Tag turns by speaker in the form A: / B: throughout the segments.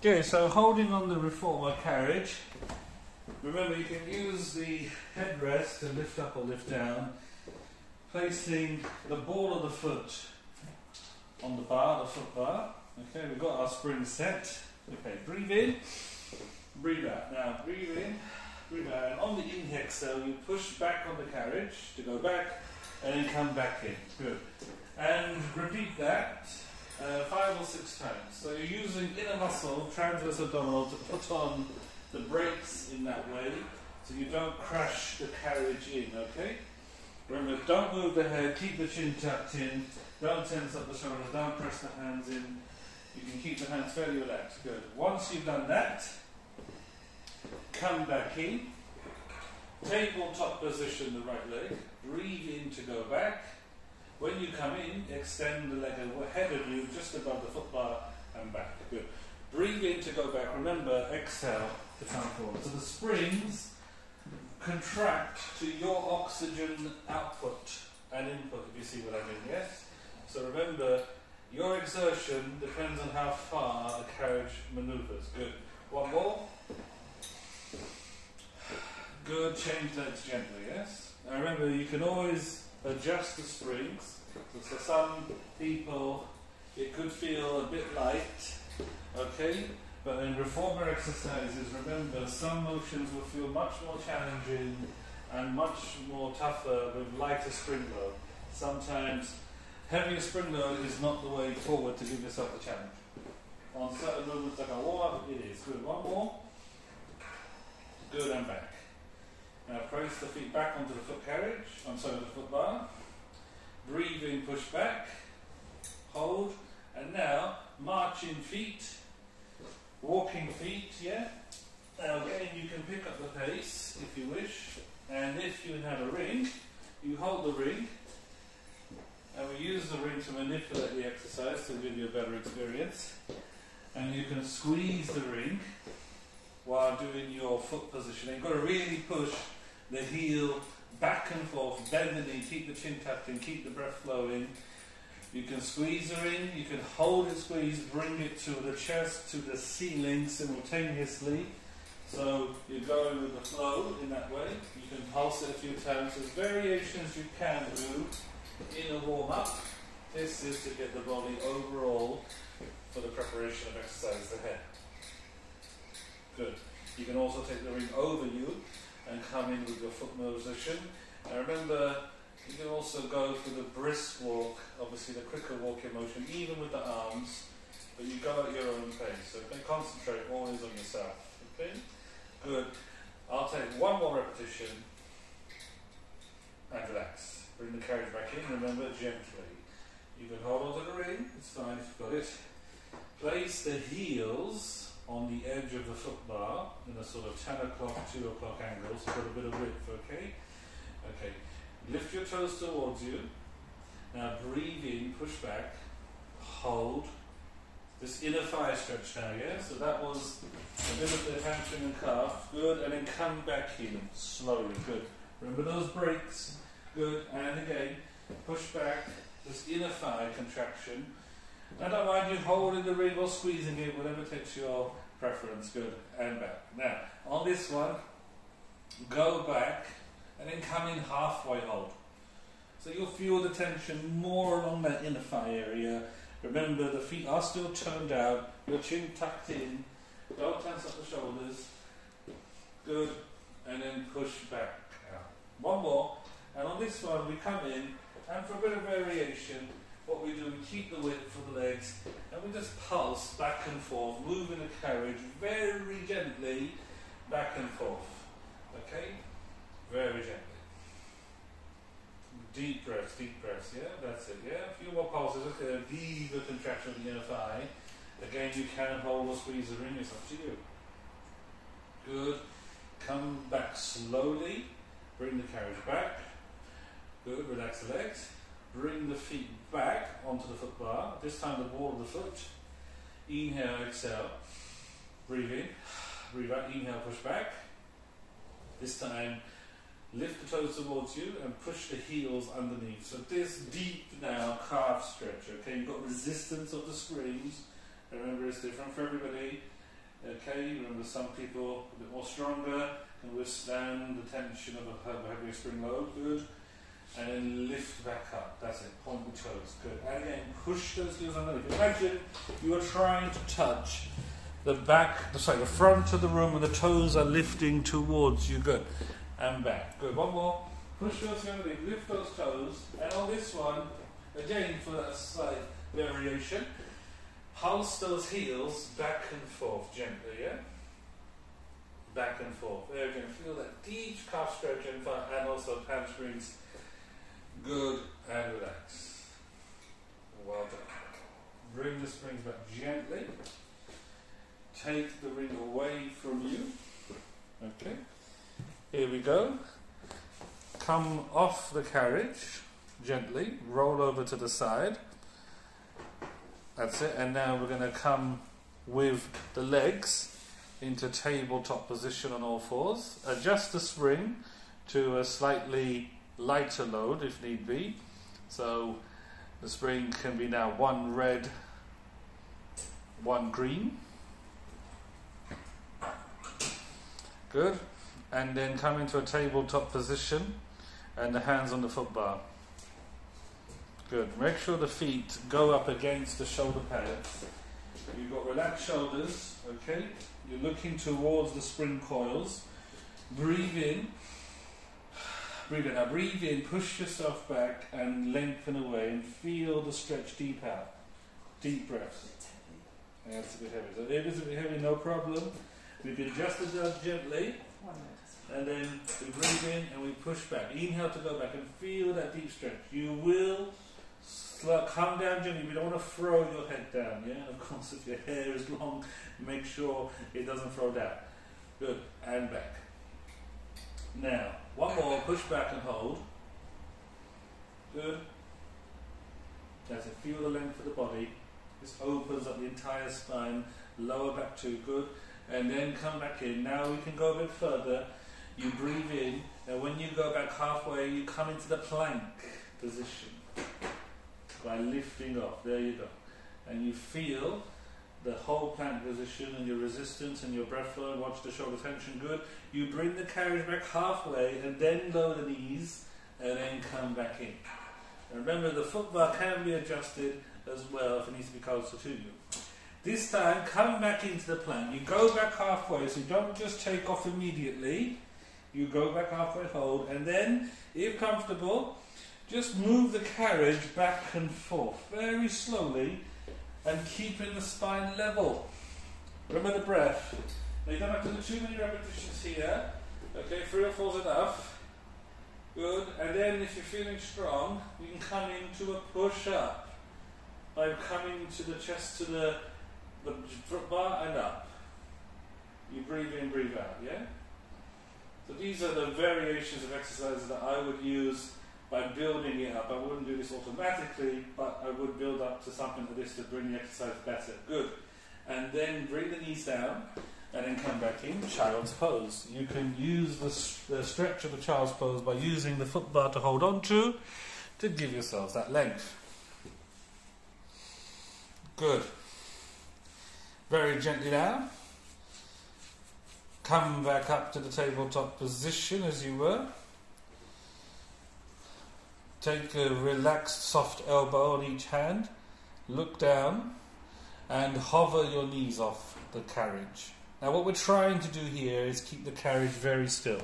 A: Okay, so holding on the reformer carriage, remember you can use the headrest to lift up or lift down, placing the ball of the foot on the bar, the foot bar. Okay, we've got our spring set. Okay, breathe in, breathe out. Now, breathe in, breathe out. And on the inhale you push back on the carriage to go back and then come back in. Good. And repeat that uh, five or six times. So you're using inner muscle, transverse abdominal, to put on the brakes in that way so you don't crash the carriage in, okay? Remember, don't move the head, keep the chin tucked in, don't tense up the shoulders, don't press the hands in. You can keep the hands fairly relaxed. Good. Once you've done that, come back in. Tabletop position, the right leg. Breathe in to go back. When you come in, extend the leg ahead of you, just above the foot bar, and back. Good. Breathe in to go back. Remember, exhale to come forward. So the springs contract to your oxygen output and input, if you see what I mean, yes? So remember, your exertion depends on how far the carriage maneuvers. Good. One more. Good. Change legs gently, yes? Now remember, you can always adjust the springs. So for some people, it could feel a bit light, okay? But in reformer exercises, remember, some motions will feel much more challenging and much more tougher with lighter spring load. Sometimes heavier spring load is not the way forward to give yourself a challenge. On certain movements like a warm up, it is. Good. One more. Good and back. Uh, now place the feet back onto the foot carriage, on sorry, the foot bar. Breathe in, push back, hold, and now marching feet, walking feet, yeah? Now again, you can pick up the pace if you wish, and if you have a ring, you hold the ring, and we use the ring to manipulate the exercise to give you a better experience. And you can squeeze the ring while doing your foot positioning. You've got to really push the heel back and forth, bend the knee, keep the chin tucked in, keep the breath flowing. You can squeeze the ring, you can hold it squeeze, bring it to the chest, to the ceiling simultaneously. So you're going with the flow in that way. You can pulse it a few times. There's variations you can do in a warm up. This is to get the body overall for the preparation of exercise ahead. Good. You can also take the ring over you and come in with your foot position. Now remember, you can also go for the brisk walk, obviously the quicker walking motion, even with the arms, but you go at your own pace. So concentrate always on yourself. Okay? Good. I'll take one more repetition and relax. Bring the carriage back in, remember, gently. You can hold on to the ring, it's fine you've got it. Place the heels on the edge of the foot bar in a sort of 10 o'clock, 2 o'clock angle, so got a bit of width, okay? Okay, lift your toes towards you. Now breathe in, push back, hold. This inner thigh stretch now, yeah? So that was a bit of the hamstring and calf. Good, and then come back in slowly. Good. Remember those brakes. Good, and again, push back. This inner thigh contraction. I don't mind you holding the ring or squeezing it, whatever takes your preference. Good. And back. Now, on this one, go back and then come in halfway hold. So you'll feel the tension more along that inner thigh area. Remember, the feet are still turned out, your chin tucked in. Don't tense up the shoulders. Good. And then push back out. One more. And on this one, we come in, and for a bit of variation, what we do, we keep the width for the legs and we just pulse back and forth, moving the carriage very gently back and forth. Okay? Very gently. Deep breaths, deep breaths, yeah? That's it, yeah? A few more pulses, okay, a deeper contraction of the inner thigh. Again, you can hold or squeeze the ring, it's up to you. Good. Come back slowly. Bring the carriage back. Good. Relax the legs. Bring the feet back onto the foot bar. This time the ball of the foot. Inhale, exhale. Breathe in. Breathe out. Inhale, push back. This time, lift the toes towards you and push the heels underneath. So this deep now calf stretch. Okay, you've got resistance of the screens. Remember, it's different for everybody. Okay, remember some people a bit more stronger can withstand the tension of a, of a heavier spring load. Good. And then lift back up. That's it. Point the toes. Good. And again, push those heels underneath. Imagine you are trying to touch the back, sorry, the front of the room and the toes are lifting towards you. Good. And back. Good. One more. Push those heels underneath. Lift those toes. And on this one, again, for that slight variation, pulse those heels back and forth gently, yeah? Back and forth. There again, feel that deep calf stretch and, and also hamstrings Good and relax. Well done. Bring the springs back gently. Take the ring away from you. Okay. Here we go. Come off the carriage gently. Roll over to the side. That's it. And now we're going to come with the legs into tabletop position on all fours. Adjust the spring to a slightly lighter load if need be. So the spring can be now one red, one green. Good. And then come into a tabletop position and the hands on the foot bar. Good. Make sure the feet go up against the shoulder pads. You've got relaxed shoulders, okay? You're looking towards the spring coils. Breathe in Breathe in. Now breathe in, push yourself back and lengthen away and feel the stretch deep out. Deep breaths. Yeah, it's a bit heavy. So if it's a bit heavy, no problem. We can adjust it gently. And then we breathe in and we push back. Inhale to go back and feel that deep stretch. You will slow, come down gently. We don't want to throw your head down. Yeah, of course, if your hair is long, make sure it doesn't throw down. Good. And back. Now, one more, push back and hold. Good. That's it. Feel the length of the body. This opens up the entire spine. Lower back too. Good. And then come back in. Now we can go a bit further. You breathe in. And when you go back halfway, you come into the plank position by lifting off. There you go. And you feel the whole plank position and your resistance and your breath flow, watch the shoulder tension good. You bring the carriage back halfway and then lower the knees and then come back in. And remember the foot bar can be adjusted as well if it needs to be closer to you. This time come back into the plank. You go back halfway, so you don't just take off immediately. You go back halfway, hold, and then, if comfortable, just move the carriage back and forth very slowly and keeping the spine level. Remember the breath. Now you don't have to do too many repetitions here. Okay, three or four is enough. Good. And then if you're feeling strong, you can come into a push up. By coming to the chest to the, the bar and up. You breathe in, breathe out, yeah? So these are the variations of exercises that I would use by building it up. I wouldn't do this automatically, but I would build up to something like this to bring the exercise better. Good. And then bring the knees down and then come back in child's pose. You can use the, the stretch of the child's pose by using the foot bar to hold on to to give yourselves that length. Good. Very gently now. Come back up to the tabletop position as you were. Take a relaxed, soft elbow on each hand. Look down and hover your knees off the carriage. Now, what we're trying to do here is keep the carriage very still.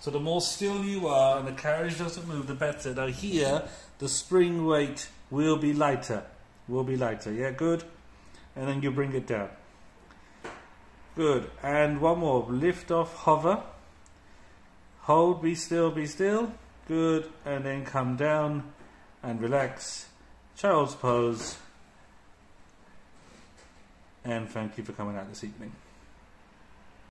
A: So, the more still you are and the carriage doesn't move, the better. Now, here, the spring weight will be lighter. Will be lighter. Yeah, good. And then you bring it down. Good. And one more. Lift off, hover. Hold, be still, be still. Good. And then come down and relax. Child's pose. And thank you for coming out this evening.